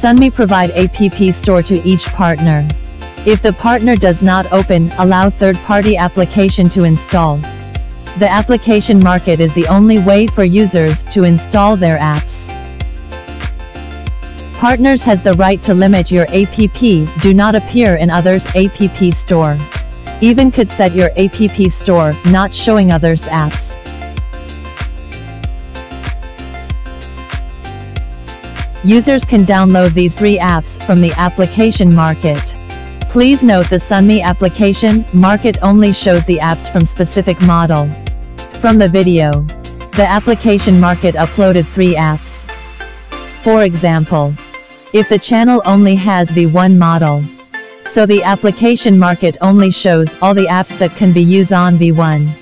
Sunmi provide app store to each partner. If the partner does not open, allow third-party application to install. The application market is the only way for users to install their apps. Partners has the right to limit your app do not appear in others app store. Even could set your app store not showing others apps. Users can download these three apps from the application market. Please note the Sunmi application market only shows the apps from specific model. From the video, the application market uploaded three apps. For example, if the channel only has V1 model, so the application market only shows all the apps that can be used on V1.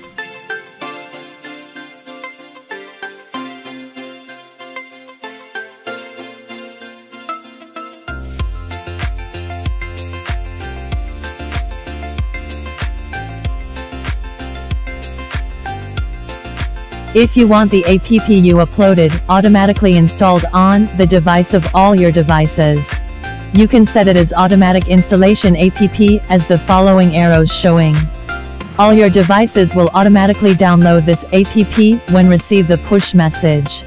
If you want the app you uploaded automatically installed on the device of all your devices, you can set it as automatic installation app as the following arrows showing. All your devices will automatically download this app when receive the push message.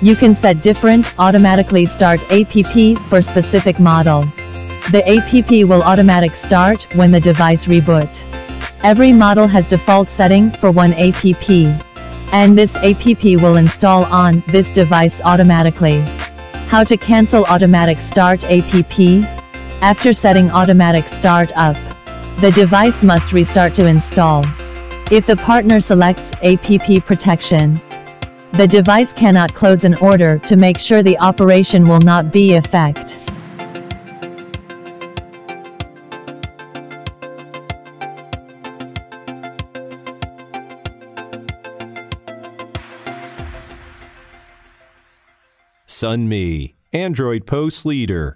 You can set different automatically start app for specific model. The app will automatic start when the device reboot. Every model has default setting for one app. And this app will install on this device automatically. How to cancel automatic start app? After setting automatic start up, the device must restart to install. If the partner selects app protection, the device cannot close an order to make sure the operation will not be effect. Sunmi, Android POS Leader.